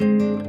Música